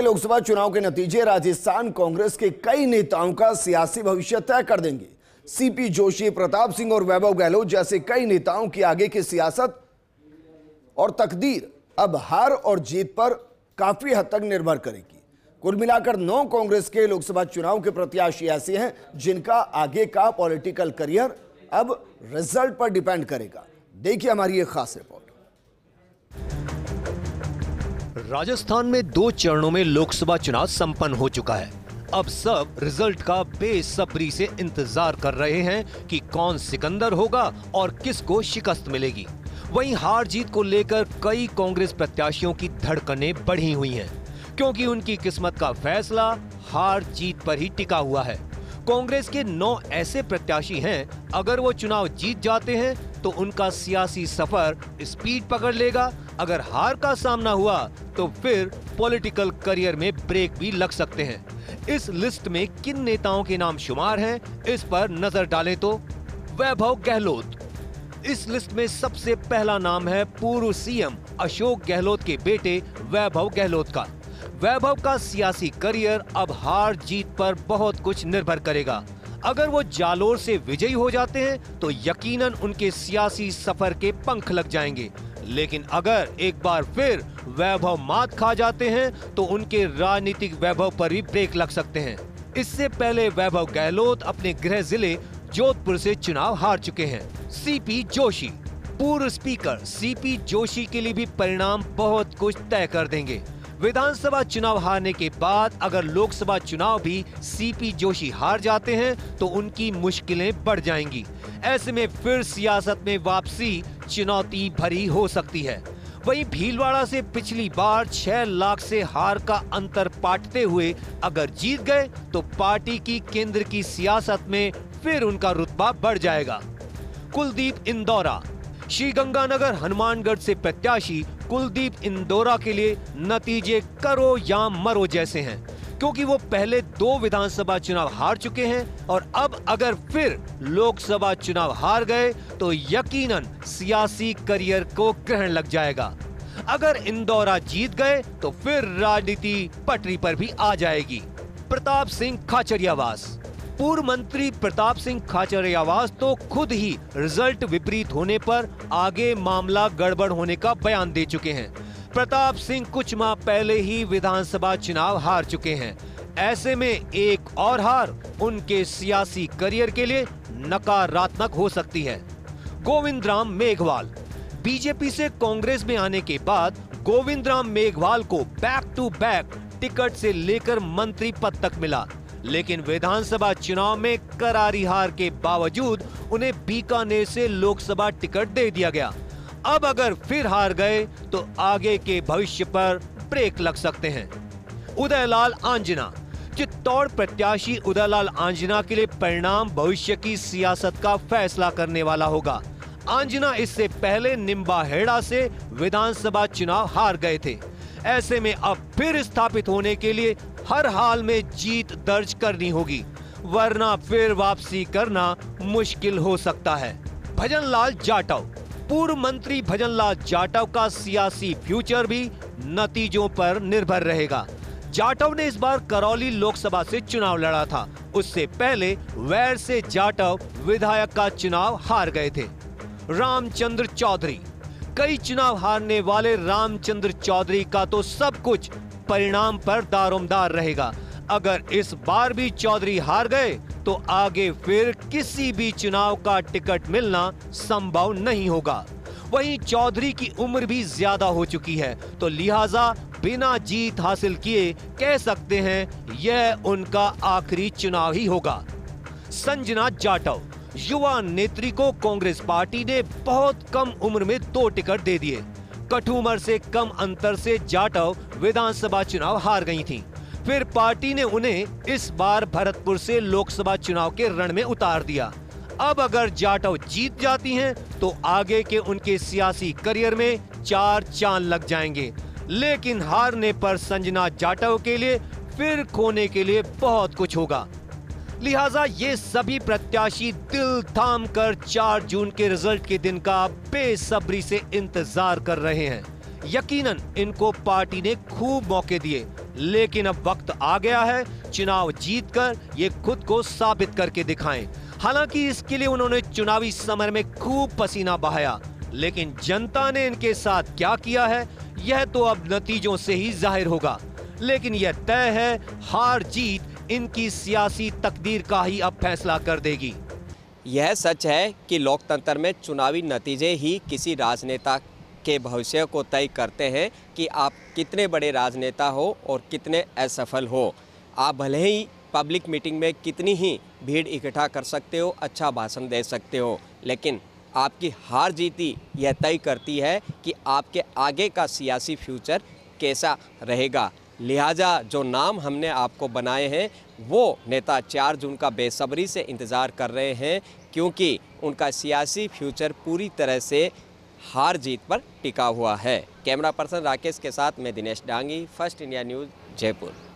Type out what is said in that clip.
लोकसभा चुनाव के नतीजे राजस्थान कांग्रेस के कई नेताओं का सियासी भविष्य तय कर देंगे। सीपी जोशी, प्रताप सिंह और वैभव गहलोत जैसे कई नेताओं की आगे की सियासत और तकदीर अब हार और जीत पर काफ़ी हद तक निर्भर करेगी। कुल मिलाकर नौ कांग्रेस के लोकसभा चुनाव के प्रत्याशी ऐसे हैं जिनका आगे का पॉलिटिकल करियर अब रिज़ल्ट पर डिपेंड करेगा। देखिए हमारी एक खास रिपोर्ट। राजस्थान में दो चरणों में लोकसभा चुनाव संपन्न हो चुका है। अब सब रिज़ल्ट का बेसब्री से इंतज़ार कर रहे हैं कि कौन सिकंदर होगा और किसको शिकस्त मिलेगी। वहीं हार जीत को लेकर कई कांग्रेस प्रत्याशियों की धड़कनें बढ़ी हुई हैं, क्योंकि उनकी किस्मत का फैसला हार जीत पर ही टिका हुआ है। कांग्रेस के नौ ऐसे प्रत्याशी हैं, अगर वो चुनाव जीत जाते हैं तो उनका सियासी सफ़र स्पीड पकड़ लेगा। अगर हार का सामना हुआ तो फिर पॉलिटिकल करियर में ब्रेक भी लग सकते हैं। इस लिस्ट में किन नेताओं के नाम शुमार हैं, इस पर नज़र डालें तो वैभव गहलोत। इस लिस्ट में सबसे पहला नाम है पूर्व सीएम अशोक गहलोत के बेटे वैभव गहलोत का। वैभव का सियासी करियर अब हार जीत पर बहुत कुछ निर्भर करेगा। अगर वो जालोर से विजयी हो जाते हैं तो यकीनन उनके सियासी सफ़र के पंख लग जाएँगे। लेकिन अगर एक बार फिर वैभव मात खा जाते हैं तो उनके राजनीतिक वैभव पर भी ब्रेक लग सकते हैं। इससे पहले वैभव गहलोत अपने गृह ज़िले जोधपुर से चुनाव हार चुके हैं। सीपी जोशी, पूर्व स्पीकर सीपी जोशी के लिए भी परिणाम बहुत कुछ तय कर देंगे। विधानसभा चुनाव हारने के बाद अगर लोकसभा चुनाव भी सीपी जोशी हार जाते हैं तो उनकी मुश्किलें बढ़ जाएँगी। ऐसे में फिर सियासत में वापसी चुनौती भरी हो सकती है। वहीं भीलवाड़ा से पिछली बार छह लाख से हार का अंतर पाटते हुए अगर जीत गए तो पार्टी की केंद्र की सियासत में फिर उनका रुतबा बढ़ जाएगा। कुलदीप इंदौरा श्री गंगानगर हनुमानगढ़ से प्रत्याशी कुलदीप इंदौरा के लिए नतीजे करो या मरो जैसे हैं। क्योंकि वो पहले दो विधानसभा चुनाव हार चुके हैं और अब अगर फिर लोकसभा चुनाव हार गए तो यकीनन सियासी करियर को ग्रहण लग जाएगा। अगर इंदौरा जीत गए तो फिर राजनीति पटरी पर भी आ जाएगी। प्रताप सिंह खाचरियावास। पूर्व मंत्री प्रताप सिंह खाचरियावास तो खुद ही रिज़ल्ट विपरीत होने पर आगे मामला गड़बड़ होने का बयान दे चुके हैं। प्रताप सिंह कुछ माह पहले ही विधानसभा चुनाव हार चुके हैं। ऐसे में एक और हार उनके सियासी करियर के लिए नकारात्मक हो सकती है। गोविंद राम मेघवाल। बीजेपी से कांग्रेस में आने के बाद गोविंद राम मेघवाल को बैक टू बैक टिकट से लेकर मंत्री पद तक मिला। लेकिन विधानसभा चुनाव में करारी हार के बावजूद उन्हें बीकानेर से लोकसभा टिकट दे दिया गया। अब अगर फिर हार गए तो आगे के भविष्य पर ब्रेक लग सकते हैं। उदयलाल आंजना। चित्तौड़ प्रत्याशी उदयलाल आंजना के लिए परिणाम भविष्य की सियासत का फैसला करने वाला होगा। आंजना इससे पहले निम्बा हेड़ा से विधानसभा चुनाव हार गए थे। ऐसे में अब फिर स्थापित होने के लिए हर हाल में जीत दर्ज करनी होगी, वरना फिर वापसी करना मुश्किल हो सकता है। भजनलाल जाटव। पूर्व मंत्री भजनलाल जाटव का सियासी फ्यूचर भी नतीजों पर निर्भर रहेगा। जाटव ने इस बार करौली लोकसभा से चुनाव लड़ा था। उससे पहले वैर से जाटव विधायक का चुनाव हार गए थे। रामचंद्र चौधरी, कई चुनाव हारने वाले रामचंद्र चौधरी का तो सब कुछ परिणाम पर दारोमदार रहेगा। अगर इस बार भी चौधरी हार गए तो आगे फिर किसी भी चुनाव का टिकट मिलना संभव नहीं होगा। वहीं चौधरी की उम्र भी ज़्यादा हो चुकी है तो लिहाजा बिना जीत हासिल किए कह सकते हैं यह उनका आखिरी चुनाव ही होगा। संजना जाटव, युवा नेत्री को कांग्रेस पार्टी ने बहुत कम उम्र में दो टिकट दे दिए। कठुमर से कम अंतर से जाटव विधानसभा चुनाव हार गई थीं। फिर पार्टी ने उन्हें इस बार भरतपुर से लोकसभा चुनाव के रण में उतार दिया। अब अगर जाटव जीत जाती हैं तो आगे के उनके सियासी करियर में चार चाँद लग जाएँगे। लेकिन हारने पर संजना जाटव के लिए, फिर खोने के लिए बहुत कुछ होगा। लिहाजा ये सभी प्रत्याशी दिल थाम कर 4 जून के रिज़ल्ट के दिन का बेसब्री से इंतज़ार कर रहे हैं। यकीनन इनको पार्टी ने खूब मौके दिए। लेकिन अब वक्त आ गया है चुनाव जीतकर ये खुद को साबित करके दिखाएँ। हालाँकि इसके लिए उन्होंने चुनावी समर में खूब पसीना बहाया, लेकिन जनता ने इनके साथ क्या किया है, यह तो अब नतीजों से ही ज़ाहिर होगा। लेकिन यह तय है, हार जीत इनकी सियासी तकदीर का ही अब फैसला कर देगी। यह सच है कि लोकतंत्र में चुनावी नतीजे ही किसी राजनेता के भविष्य को तय करते हैं कि आप कितने बड़े राजनेता हो और कितने असफल हो। आप भले ही पब्लिक मीटिंग में कितनी ही भीड़ इकट्ठा कर सकते हो अच्छा भाषण दे सकते हो, लेकिन आपकी हार जीती यह तय करती है कि आपके आगे का सियासी फ्यूचर कैसा रहेगा। लिहाजा जो नाम हमने आपको बनाए हैं, वो नेता चार जून का बेसब्री से इंतज़ार कर रहे हैं, क्योंकि उनका सियासी फ्यूचर पूरी तरह से हार जीत पर टिका हुआ है। कैमरा पर्सन राकेश के साथ मैं Dinesh Dangi, First India News, Jaipur.